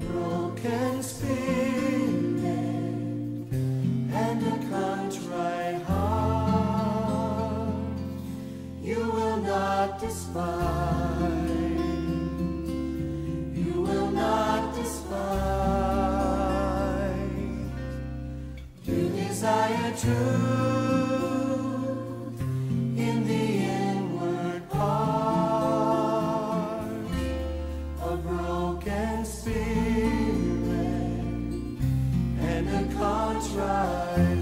broken spirit and a contrite heart you will not despise you will not despise. You desire to try.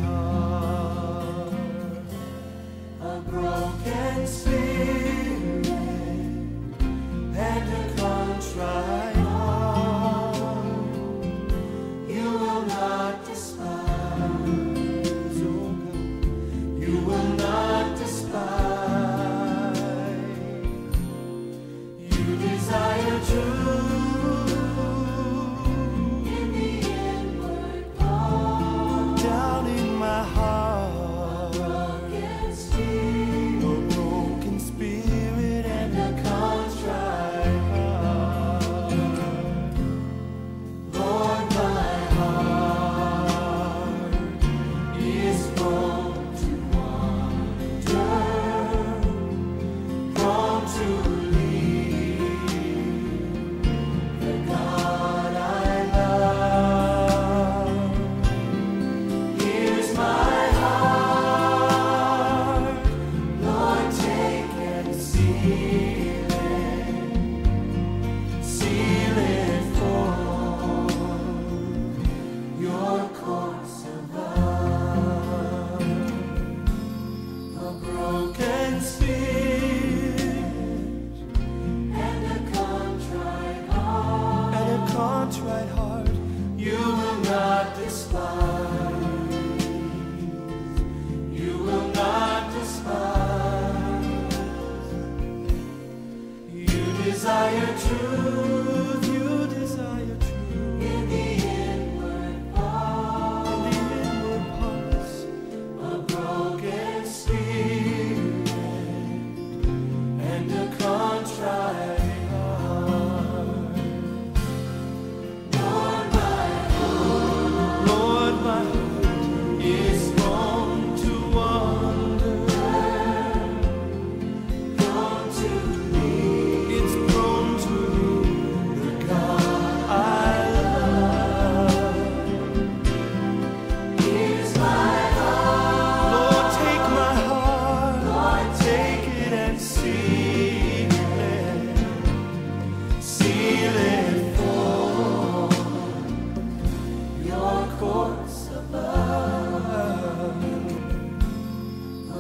desire to